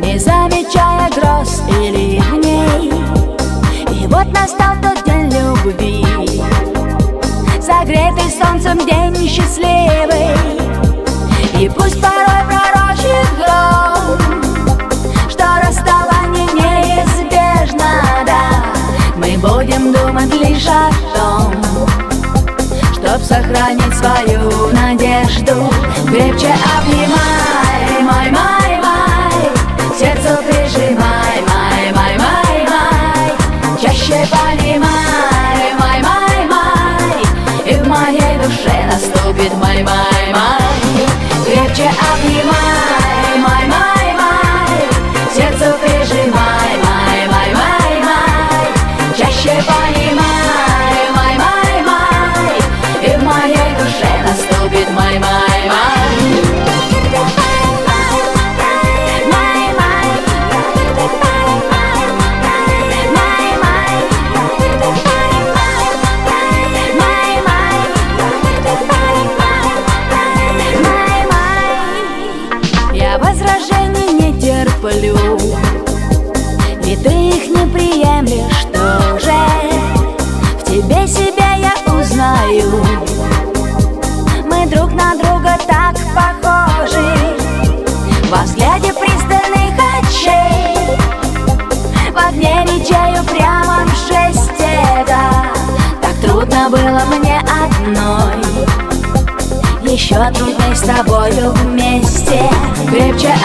Не замечая гроз и ливней И вот настал тот день любви. Согретый солнцем день счастливый. И пусть порой пророчит гром Что расставание неизбежно, да. Мы будем думать лишь о том Чтоб сохранить свою надежду. Крепче Ты их не приемлешь тоже. В тебе себя я узнаю. Мы друг на друга так похожи. Во взгляде пристальных очей. В огне речей упрямом шесте да, Так трудно было мне одной. Еще трудней с тобою вместе. Крепче